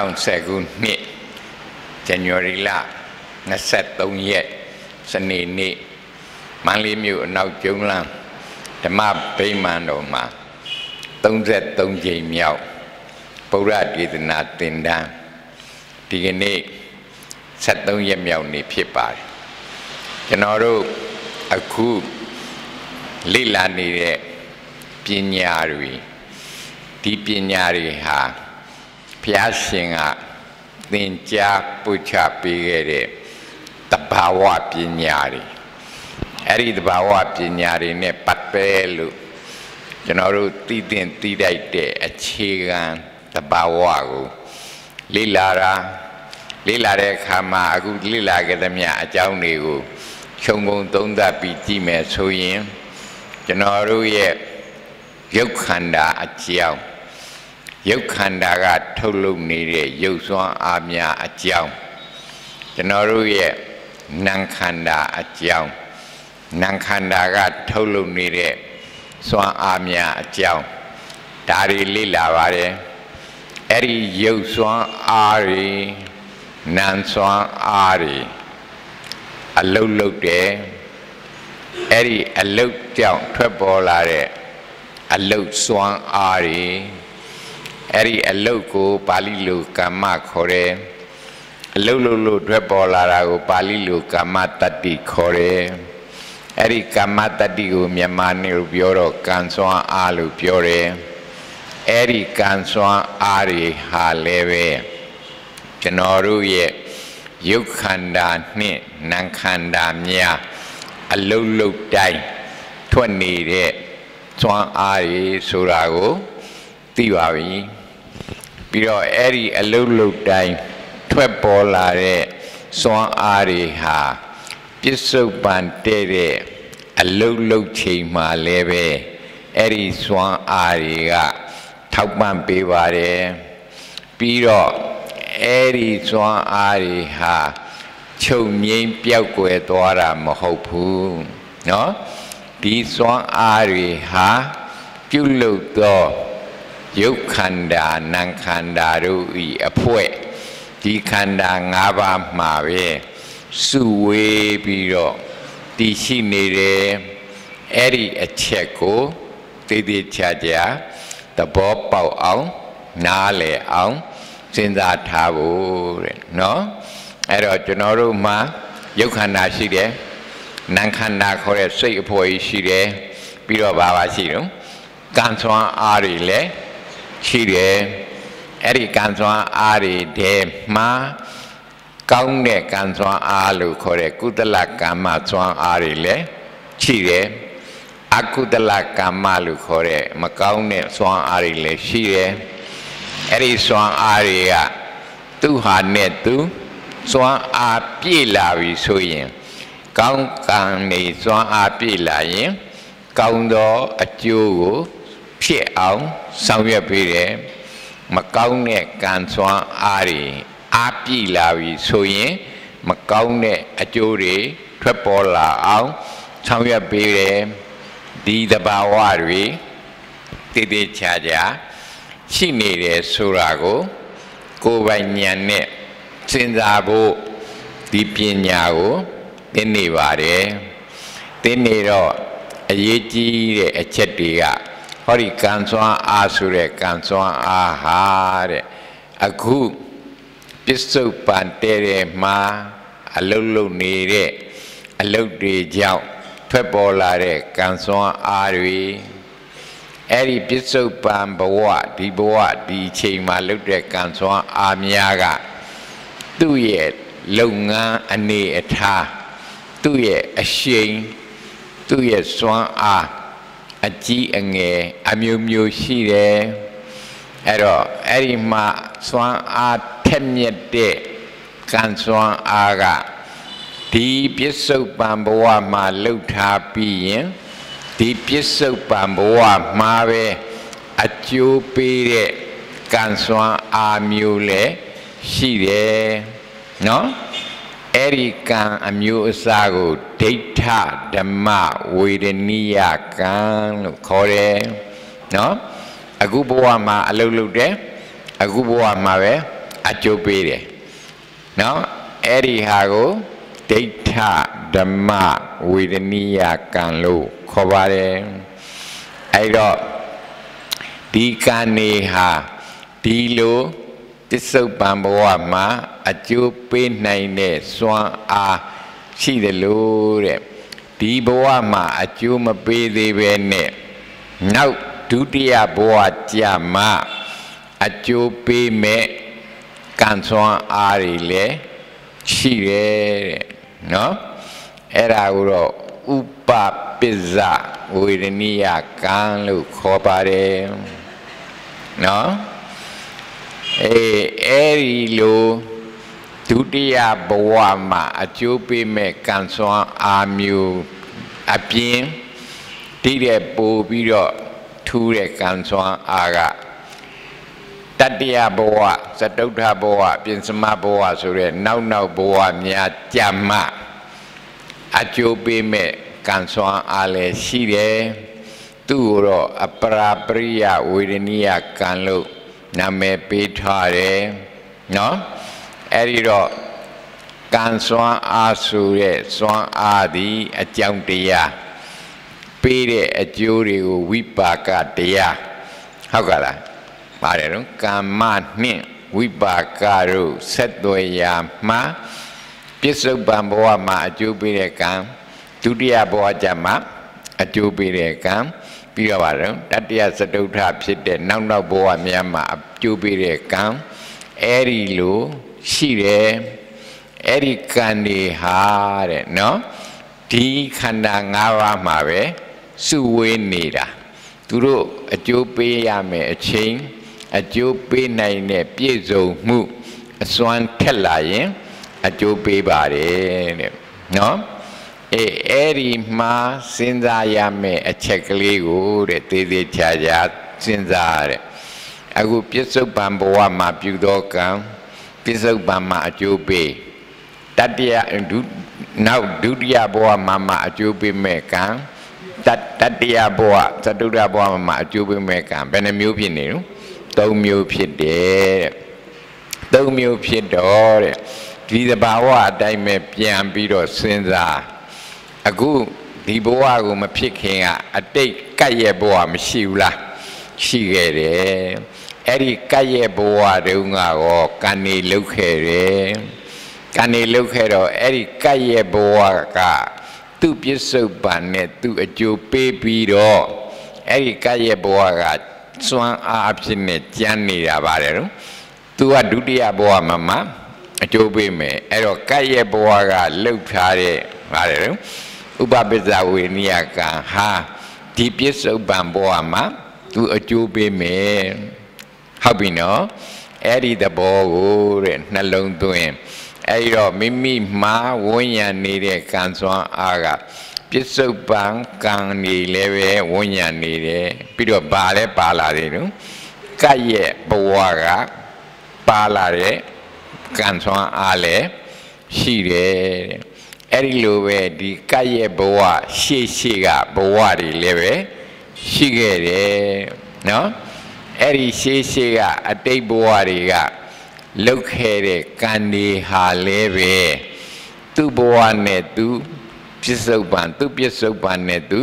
2010ခုနှစ်ဇန်နဝါရီလ23ရက်စနေနေ့မန္တလေးမြို့အနောက်ကျုံလန်းဓမ္မဗိမာန်တော်မှာ33ကြိမ်မြောက်ဗုဒ္ဓဒေသနာသင်တန်းဒီကနေ့73ရက်မြောက်နေ့ဖြစ်ပါတယ်ကျွန်တော်တို့အခုလေ့လာနေတဲ့ပညာတွေဒီပညာတွေဟာ ဘုရားရှင်ကသင်ကြားပုချပေးခဲ့တဲ့တဘာဝပညာတွေအဲ့ဒီတဘာဝပညာတွေနဲ့ပတ်သက်လို့ကျွန်တော်တို့တည်တင်တည်တိုက်တဲ့အခြေခံတဘာဝကိုလေ့လာတာလေ့လာတဲ့အခါမှာအခုလေ့လာခဲ့သမျှအကြောင်းတွေကိုခြုံငုံသုံးသပ်ပြီးကြည့်မယ်ဆိုရင်ကျွန်တော်တို့ရဲ့ရုပ်ခန္ဓာအကြောင်း ရုပ်ခန္ဓာကထုတ်လုပ်နေတဲ့ရုပ်စွမ်းအားများအကြောင်းကျွန်တော်တို့ရဲ့နာမ်ခန္ဓာအကြောင်းနာမ်ခန္ဓာကထုတ်လုပ်နေတဲ့စွမ်းအားများအကြောင်းဒါတွေလေ့လာပါတယ်အဲ့ဒီရုပ်စွမ်းအားတွေနာမ်စွမ်းအားတွေအလုတ်လုတ်တယ်အဲ့ဒီအလုတ်ကြောင့်ထွက်ပေါ်လာတဲ့အလုတ်စွမ်းအားတွေ အဲ့ဒီအလုတ်ကိုပါဠိလိုကမ္မခေါ်တယ်အလုတ်လို့လို့ထွက်ပေါ်လာတာကိုပါဠိလိုကမ္မတတ္တိခေါ်တယ်အဲ့ဒီကမ္မတတ္တိကိုမြန်မာနဲ့လို့ပြောတော့ကံစွမ်းအားလို့ပြောတယ်အဲ့ဒီကံစွမ်းအားတွေဟာလည်းပဲကျွန်တော်တို့ရဲ့ယုတ်ခန္ဓာနှင့်နာမ်ခန္ဓာများအလုတ်လုတ်တိုင်းထွက်နေတဲ့စွမ်းအားတွေဆိုတာကိုသိပါပြီ ပြီးတော့အဲ့ဒီအလုတ်လုတ်တိုင်းထွက်ပေါ်လာတဲ့စွမ်းအားတွေဟာပြစ္ဆုတ်ပန်တဲ့တဲ့အလုတ်လုတ်ချိန်မှလည်းပဲအဲ့ဒီစွမ်းအားတွေကထောက်ပံ့ပေးပါတယ်ပြီးတော့အဲ့ဒီစွမ်းအားတွေဟာချုပ်ငိမ့်ပျောက်ကွယ်သွားတာမဟုတ်ဘူးเนาะဒီစွမ်းအားတွေဟာပြုလုပ်သော ရုပ်ခန္ဓာနာမ်ခန္ဓာတို့ဤအဖွဲ့ဒီခန္ဓာ၅ပါးမှာပဲစုဝေးပြီးတော့တည်ရှိနေတယ်အဲ့ဒီအချက်ကိုတည်တည်ချာချာသဘောပေါက်အောင် နားလည်အောင်စဉ်းစားထားဖို့တဲ့နော်အဲ့တော့ကျွန်တော်တို့မှာရုပ်ခန္ဓာရှိတယ်နာမ်ခန္ဓာခေါ်တဲ့စိတ်အဖို့ရှိတယ်ပြီးတော့ဘာပါရှိတော့ကံဆွမ်းအားတွေလည်း ရှိတယ်အဲ့ဒီကံစွမ်းအားတွေထဲမှာကောင်းတဲ့ကံစွမ်းအားလို့ခေါ်တဲ့ကုသလကမ္မစွမ်းအားတွေလည်းရှိတယ်အကုသလကမ္မလို့ခေါ်တဲ့မကောင်းတဲ့စွမ်းအားတွေလည်းရှိတယ်အဲ့ဒီစွမ်းအားတွေကသူ့ဟာနဲ့သူစွမ်းအားပြည့်လာပြီဆိုရင်ကောင်းကံနေစွမ်းအားပြည့်လာရင် ကောင်းသောအကျိုးကိုဖြစ်အောင် ဆောင်ရွက်ပေးတယ်မကောင်းတဲ့ကံစွမ်းအားတွေအားပြည့်လာပြီဆိုရင်မကောင်းတဲ့အကျိုးတွေထွက်ပေါ်လာအောင်ဆောင်ရွက်ပေးတယ်ဒီတဘာဝတွေတည်တည်ချာချာရှိနေတယ်ဆိုတာကို ကိုယ်ပိုင်ဉာဏ်နဲ့စဉ်းစားဖို့ဒီပညာကိုသင်နေပါတယ်သင်နေတော့အရေးကြီးတဲ့အချက်တွေက ဟောဒီကံစွမ်းအားဆိုတဲ့ကံစွမ်းအားဟာတဲ့အခုပစ္စုပန်တဲတဲ့မှာအလုတ်လုတ်နေတဲ့အလုတ်တွေကြောင့်ထွက်ပေါ်လာတဲ့ကံစွမ်းအားတွေအဲ့ဒီပစ္စုပန်ဘဝဒီဘဝဒီချိန်မှာလုတ်တဲ့ကံစွမ်းအားများကသူ့ရဲ့လုပ်ငန်းအနေအထားသူ့ရဲ့အရှိန်သူ့ရဲ့စွမ်းအား အကြီးအငယ်အမျိုးမျိုးရှိတယ်အဲ့တော့အဲ့ဒီမှာစွမ်းအားထက်မြက်တဲ့ကံစွမ်းအားကဒီပြစ္ဆုတ်ပံဘဝမှာလှုပ်ထားပြီးရင်ဒီပြစ္ဆုတ်ပံဘဝမှာပဲအကျိုးပေးတဲ့ကံစွမ်းအားမျိုးလည်းရှိတယ်နော် အဲ့ဒီကံအမျိုးအစားကိုဒိဋ္ဌဓမ္မဝေဒနိယကံလို့ခေါ်တယ်နော်အခုဘဝမှာအလုတ်လုတ်တယ်အခုဘဝမှာပဲအကျိုးပေးတယ်နော်အဲ့ဒီဟာကိုဒိဋ္ဌဓမ္မဝေဒနိယကံလို့ခေါ်ပါတယ်အဲ့တော့ဒီကံနေဟာဒီလို တစ္ဆုတ်ပံဘဝမှာအကျိုးပေးနိုင်တဲ့စွမ်းအားရှိတယ်လို့တဲ့ဒီဘဝမှာအကျိုးမပေးသေးပဲနဲ့နောက်ဒုတိယဘဝကြာမှအကျိုးပေးမဲ့ကံစွမ်းအားတွေလည်းရှိတယ်တဲ့နော်အဲ့ဒါကိုတော့ဥပပိဇဝေဒနိယကံလို့ခေါ်ပါတယ်နော် အေးအဲ့ဒီလိုဒုတိယဘဝမှာအကျိုးပေးမဲ့ကံစွမ်းအာမျိုးအပြင်တိတဲ့ပို့ပြီးတော့ထူးတဲ့ကံစွမ်းအားကတတ္တယဘဝသတုဋ္ဌဘဝပြင်စမဘဝဆိုတဲ့နောက်နောက်ဘဝများကြမှအကျိုးပေးမဲ့ကံစွမ်းအားလည်းရှိတယ်သူ့ကိုတော့အပရာပရိယဝေဒနိယကံလို့ နာမည်ပေးထားတယ်နော်အဲ့ဒီတော့ကံစွမ်းအားဆိုတဲ့စွမ်းအားသည်အကြောင်းတရားပေးတဲ့အကျိုးတွေကိုဝိပါကတရားဟုတ်ကလားပါတယ်နော်ကာမနှင့်ဝိပါကတို့ဆက်သွယ်ရာမှာပြစ္ဆုတ်ပံဘဝမှာအကျိုးပေးတဲ့ကံဒုတိယဘဝကျမှအကျိုးပေးတဲ့ကံ ပြီးတော့ပါတော့တတိယစတုထဖြစ်တဲ့နောက်နောက်ဘဝများမှာအကျိုးပေးတဲ့ကံအဲ့ဒီလိုရှိတယ်အဲ့ဒီကံတွေဟာတဲ့နော်ဒီခန္ဓာ၅ပါးမှာပဲစုဝေးနေတာသူတို့အကျိုးပေးရမယ်အချိန်အကျိုးပေးနိုင်တဲ့ပြည့်စုံမှုအစွမ်းထက်လာရင် အကျိုးပေးပါတယ်တဲ့နော် အေးအဲ့ဒီမှာစဉ်းစားရမယ်အချက်ကလေးကိုတဲ့သေးသေးချာချာစဉ်းစားတဲ့အခုပြစ္ဆုတ်ပံဘဝမှာပြုသောကံပြစ္ဆုတ်ပံမှာအကျိုးပေးတတ္တယဒုနောက်ဒုတိယဘဝမှာမှာအကျိုးပေးမဲ့ကံတတတ္တယဘဝသတုဒ္ဒဘဝမှာအကျိုးပေးမဲ့ကံဘယ်နှမျိုးဖြစ်နေလို့သုံးမျိုးဖြစ်တယ်တဲ့သုံးမျိုးဖြစ်တော့တဲ့ဒီသဘာဝအတိုင်းပဲပြန်ပြီးတော့စဉ်းစား အခုဒီဘဝကိုမဖြစ်ခင်ကအတိတ်ကပ်ရဲ့ဘဝမရှိဘူးလားရှိခဲ့တယ်အဲ့ဒီကပ်ရဲ့ဘဝတုန်းကတော့ကံနေလုတ်ခဲ့တယ်ကံနေလုတ်ခဲ့တော့အဲ့ဒီကပ်ရဲ့ဘဝကသူ့ပြစ္ဆုတ်ပံနဲ့သူ့အကျိုးပေးပြီးတော့အဲ့ဒီကပ်ရဲ့ဘဝကစွမ်းအားဖြစ်နေကြမ်းနေတာပါတယ်နော်သူကဒုတိယဘဝမှာမှအကျိုးပေးမယ်အဲ့တော့ကပ်ရဲ့ဘဝကလှုပ်ထားတဲ့ပါတယ်နော် ဥပပစ္စဝေနိယကံဟာဒီပြစ္ဆုတ်ပံဘဝမှာသူအကျိုးပေးမယ်ဟုတ်ပြီနော်အဲ့ဒီသဘောကိုတဲ့နှလုံးသွင်းအဲ့တော့မိမိမှာဝဉ္ဉာနေတဲ့ကံစွမ်းအားကပစ္စုပန်ကံနေလည်းပဲဝဉ္ဉာနေတယ်ပြီးတော့ဘာလဲပါလာတယ်နော်ကတ်ရဲ့ဘဝကပါလာတဲ့ကံစွမ်းအားလည်းရှိတယ်တဲ့ အဲ့ဒီလိုပဲဒီကတ်ရဲ့ဘဝရှေ့ရှေ့ကဘဝတွေလည်းပဲရှိခဲ့တယ်နော်အဲ့ဒီရှေ့ရှေ့ကအတိတ်ဘဝတွေကလုတ်ခဲ့တဲ့ကံတွေဟာလည်းပဲသူ့ဘဝနဲ့သူပြစ္ဆုတ်ပံသူ့ပြစ္ဆုတ်ပံနဲ့သူ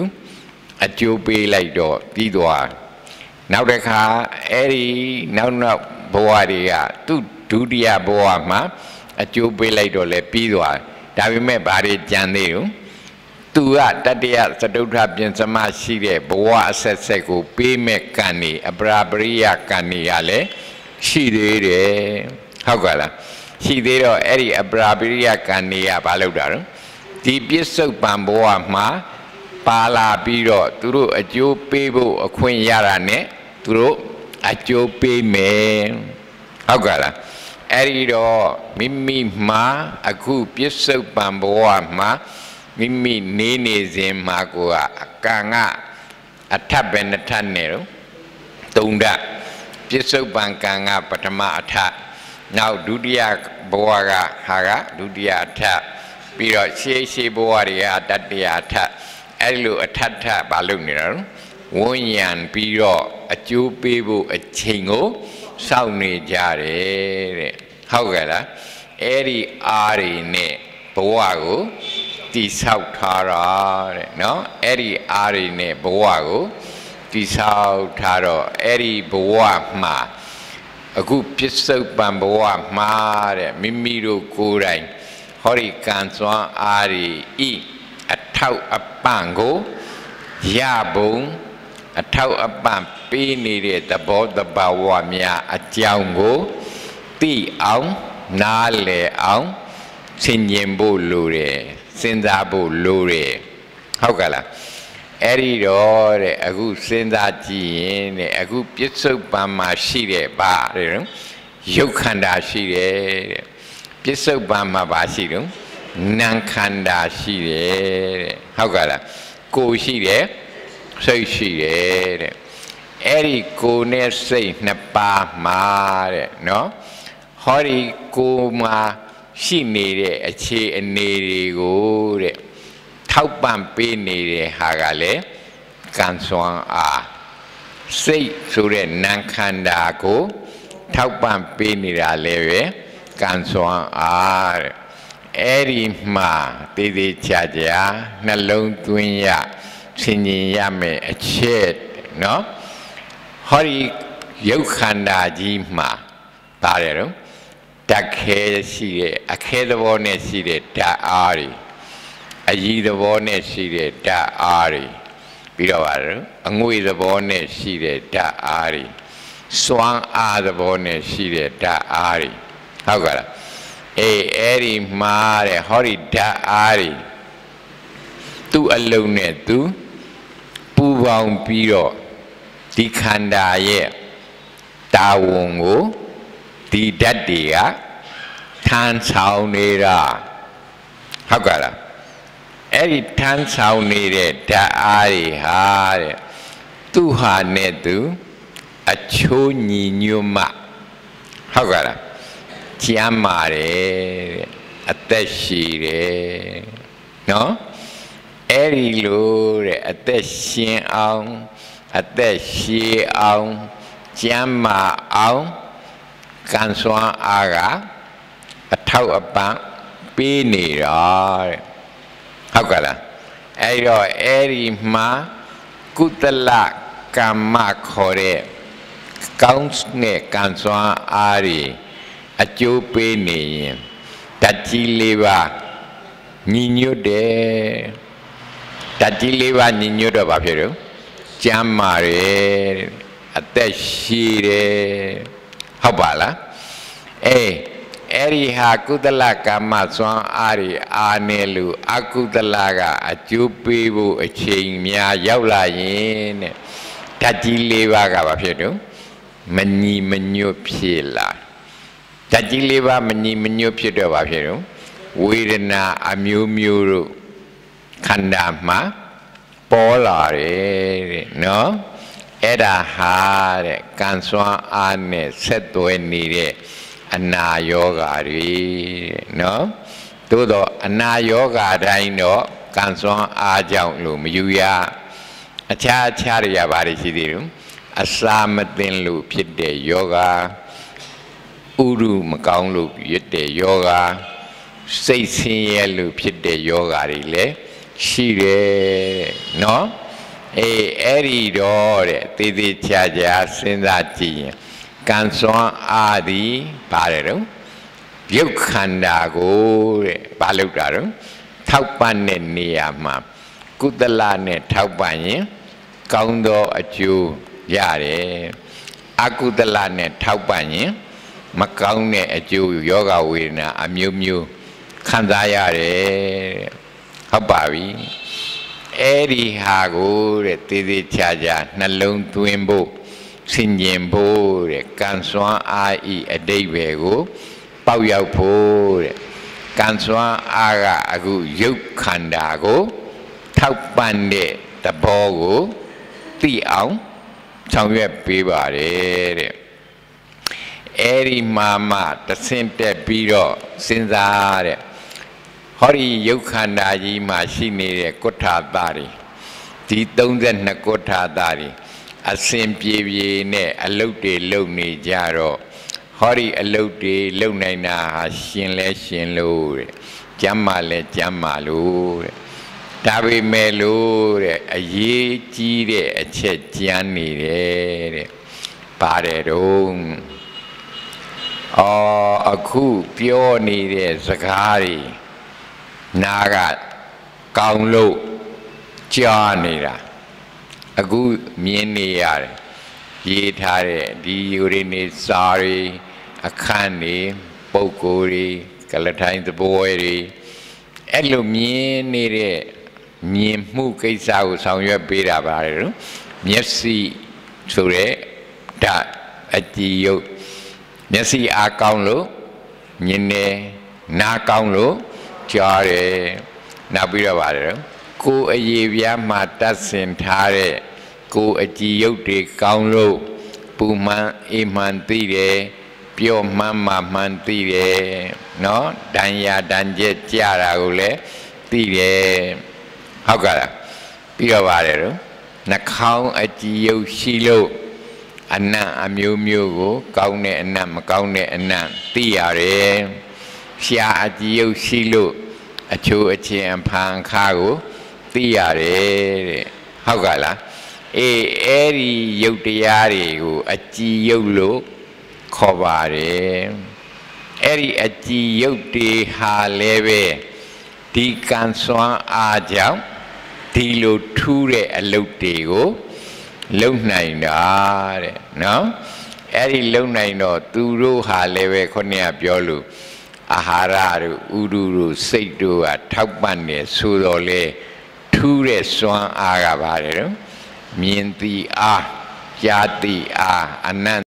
အကျိုးပေးလိုက်တော့ပြီးသွားနောက်တစ်ခါအဲ့ဒီနောက်နောက်ဘဝတွေကသူ့ဒုတိယဘဝမှာအကျိုးပေးလိုက်တော့လဲပြီးသွား ဒါပေမဲ့ဘာတွေကြံသေးဘူးသူကတတ္တယသတုဋ္ဌပြင်စမရှိတဲ့ဘဝအဆက်ဆက်ကို ပေးမဲ့ကံနေအပရာပရိယကံနေရလဲရှိသေးတယ်ဟုတ်ကလားရှိသေးတော့အဲ့ဒီအပရာပရိယကံနေရဘာလုပ်တာတော့ဒီပြစ္ဆုတ်ပံဘဝမှာပါလာပြီးတော့သူတို့အကျိုးပေးဖို့အခွင့်ရတာနဲ့သူတို့အကျိုးပေးမယ်ဟုတ်ကလား အဲ့ဒီတော့မိမိမှာအခုပြစ္ဆုတ်ပံဘဝမှာမိမိနေနေစဉ်မှာကိုကအကံကအထပ်ပဲနှစ်ထပ်နေတော့သုံးဓာတ်ပြစ္ဆုတ်ပံကံကပထမအထပ်နောက်ဒုတိယဘဝကဟာကဒုတိယအထပ်ပြီးတော့ရှေးရှေးဘဝတွေကတတိယအထပ်အဲ့လိုအထပ်ထပ်ဘာလုပ်နေတာလဲဝဉ္ဉံပြီးတော့အကျိုးပေးဖို့အချိန်ကို စောင့်နေကြတယ်တဲ့ဟုတ်ကဲ့လားအဲ့ဒီအားတွေနဲ့ဘဝကိုတိဆောက်ထားတာတဲ့နော်အဲ့ဒီအားတွေနဲ့ဘဝကိုတိဆောက်ထားတော့အဲ့ဒီဘဝမှာအခုပြစ္ဆုတ်ပံဘဝမှာတဲ့မိမိတို့ကိုယ်တိုင်ဟောဒီကံစွမ်းအားတွေဤအထောက်အပံ့ကိုရဘုံ အထောက်အပံ့ပေးနေတဲ့သဘောတဘာဝများအကြောင်းကိုသိအောင်နားလည်အောင်ဆင်ញင်ဖို့လိုတယ်စဉ်းစားဖို့လိုတယ်ဟုတ်ကဲ့လားအဲ့ဒီတော့တဲ့အခုစဉ်းစားကြည့်ရင်တဲ့အခုပြစ္ဆုတ်ပံမှာရှိတဲ့ပါတဲ့ရုပ်ခန္ဓာရှိတယ်တဲ့ပြစ္ဆုတ်ပံမှာပါရှိတော့နာမ်ခန္ဓာရှိတယ်တဲ့ဟုတ်ကဲ့လားကိုယ်ရှိတယ် စိတ်ရှိတယ်တဲ့အဲ့ဒီကိုယ်နဲ့စိတ်နှစ်ပါးမှာတဲ့နော်ဟောဒီကိုယ်မှာရှိနေတဲ့အခြေအနေတွေကိုတဲ့ထောက်ပံ့ပေးနေတဲ့ဟာကလည်းကံစွမ်းအားစိတ်ဆိုတဲ့နာမ်ခန္ဓာကိုထောက်ပံ့ပေးနေတာလည်းပဲကံစွမ်းအားတဲ့အဲ့ဒီမှာတည်တည်ချာချာနှလုံးသွင်းရ ဆင်ញင်ရမယ်အချက်နော်ဟောဒီရုပ်ခန္ဓာကြီးမှာပါတယ်တော့ဓာတ်ခဲရှိတဲ့အခဲသဘောနဲ့ရှိတဲ့ဓာတ်အားတွေအကြီးသဘောနဲ့ရှိတဲ့ဓာတ်အားတွေပြီးတော့ပါတော့အငွေသဘောနဲ့ရှိတဲ့ဓာတ်အားတွေစွမ်းအားသဘောနဲ့ရှိတဲ့ဓာတ်အားတွေဟုတ်ကဲ့လားအေးအဲ့ဒီမှာတဲ့ဟောဒီဓာတ်အားတွေသူ့အလုံးနဲ့သူ ပူပေါင်းပြီးတော့ဒီခန္ဓာရဲ့တာဝန်ကိုဒီဓာတ်တွေကထမ်းဆောင်နေတာဟုတ်ကဲ့လားအဲ့ဒီထမ်းဆောင်နေတဲ့ဓာတ်အားတွေဟာတဲ့သူ့ဟာနဲ့သူအချိုးညီညွတ်မှဟုတ်ကဲ့လားကျမ်းမာတယ်တဲ့အသက်ရှိတယ်နော် အဲ့ဒီလိုတဲ့အသက်ရှင်အောင်အသက်ရှည်အောင်ကျမ်းမာအောင်ကံစွမ်းအားကအထောက်အပံ့ပေးနေတာတဲ့ဟုတ်ကဲ့လားအဲ့တော့အဲ့ဒီမှာကုသလကမ္မခေါ်တဲ့ကောင်းတဲ့ကံစွမ်းအားတွေအကျိုးပေးနေရင်တကြီးလေးပါညီညွတ်တယ် တကြီးလေးပါညီညွတ်တော့ဘာဖြစ်လို့ကျမ်းမာတယ်အသက်ရှည်တယ်ဟုတ်ပါလားအေးအဲ့ဒီဟာကုသလကမ္မစွမ်းအားတွေအာနေလို့အကုသလကအကျိုးပေးဖို့အချိန်များရောက်လာရင်တဲ့ဓာတ်ကြီး၄ပါးကဘာဖြစ်တော့မညီမညွတ်ဖြစ်လာဓာတ်ကြီး၄ပါးမညီမညွတ်ဖြစ်တော့ဘာဖြစ်တော့ဝေဒနာအမျိုးမျိုးတို့ ခန္ဓာမှာပေါ်လာတယ်တဲ့နော်အဲ့ဒါဟာတဲ့ကံစွမ်းအားနဲ့ဆက်သွဲနေတဲ့အနာယောဂါတွေနော်သို့တော့အနာယောဂါတိုင်းတော့ကံစွမ်းအားကြောင့်လို့မယူရအခြားအခြားတွေရပါရှိသေးတယ်အစာမသိလို့ဖြစ်တဲ့ယောဂါဥရုမကောင်းလို့ဖြစ်တဲ့ယောဂါစိတ်ဆင်းရဲလို့ဖြစ်တဲ့ယောဂါတွေလည်း ရှိတယ်နော်အေးအဲ့ဒီတော့တဲ့သေသေးချာချာစဉ်းစားကြည့်ရင်ကံစွမ်းအားသည်ပါတယ်တော့ရုပ်ခန္ဓာကိုတဲ့ဘာလို့တာတော့ထောက်ပံ့တဲ့နေရာမှာကုသလနဲ့ထောက်ပံ့ရင်ကောင်းသောအကျိုးရတယ်အကုသလနဲ့ထောက်ပံ့ရင်မကောင်းတဲ့အကျိုးယောဂဝေဒနာအမျိုးမျိုးခံစားရတယ် ဟုတ်ပါပြီအဲ့ဒီဟာကိုတဲ့တည်တည်ချာချာနှလုံးသွင်းဖို့ဆင်ញင်ဖို့တဲ့ကံစွမ်းအားဤအတိတ်ပဲကိုပေါက်ရောက်ဖို့တဲ့ကံစွမ်းအားကအခုရုပ်ခန္ဓာကိုထောက်ပံ့တဲ့သဘောကိုသိအောင်ဆောင်ရွက်ပေးပါတယ်တဲ့အဲ့ဒီမှာမှတဆင့်တက်ပြီးတော့စဉ်းစားတဲ့ ဟောဒီယုတ်ခန္ဓာကြီးမှာရှိနေတဲ့ကုဋ္ဌာသားတွေဒီ32ကုဋ္ဌာသားတွေအစဉ်ပြေပြေနဲ့အလုတ်တွေလုံနေကြတော့ဟဟောဒီအလုတ်တွေလုံနိုင်တာဟာရှင်လဲရှင်လို့တဲ့ကျမ်းမာလဲကျမ်းမာလို့တဲ့ဒါပေမဲ့လို့တဲ့အရေးကြီးတဲ့အချက်ကြမ်းနေတယ်တဲ့ပါတယ်တော့အော်အခုပြောနေတဲ့စကားတွေ နာကကောင်းလို့ကြားနေတာအခုမြင်နေရတယ်ရေးထားတဲ့ဒီယူရင်းနေစာတွေအခန်းတွေပုံကိုယ်တွေကလထိုင်းသဘောတွေအဲ့လိုမြင်နေတဲ့မြင်မှုကိစ္စကိုဆောင်ရွက်ပေးတာပါတယ်နော်မျက်စိဆိုတဲ့ဓာတ်အကြည်ယုတ်မျက်စိအားကောင်းလို့မြင်တယ်နားကောင်းလို့ ကြားတယ်နောက်ပြီးတော့ပါတယ်နော်ကိုယ်အရေးပြားမှာတတ်ဆင်ထားတဲ့ကိုယ်အကြည်ယုတ်တွေကောင်းလို့ပူမှန်အေးမှန်သိတယ်ပြောမှန်မှမှန်သိတယ်နော်ဒဏ်ရာဒဏ်ကျက်ကြတာကိုလည်းသိတယ်ဟုတ်ကဲ့လားပြီးတော့ပါတယ်နော်နှာခေါင်းအကြည်ယုတ်ရှိလို့အနံ့အမျိုးမျိုးကို ကောင်းတဲ့အနံ့မကောင်းတဲ့အနံ့သိရတယ် ရှားအကြည်ယုတ်ရှိလို့အချိုးအချင်းအဖန်ခါကိုသိရတယ်တဲ့ဟုတ်ကဲ့လားအေးအဲ့ဒီယုတ်တရားတွေကိုအကြည်ယုတ်လို့ခေါ်ပါတယ်အဲ့ဒီအကြည်ယုတ်တွေဟာလည်းပဲဒီကံစွမ်းအားကြောင့်ဒီလိုထူးတဲ့အလုပ်တွေကိုလုံနိုင်တာတဲ့နော်အဲ့ဒီလုံနိုင်တော့သူတို့ဟာလည်းပဲခုနကပြောလို့ အာဟာရတို့ဥဒုတို့စိတ်တို့ကထောက်ပံ့နေဆိုတော့လေထူးတဲ့စွမ်းအားကပါတယ်နော်မြင်သည်အားကြားသည်အားအနန္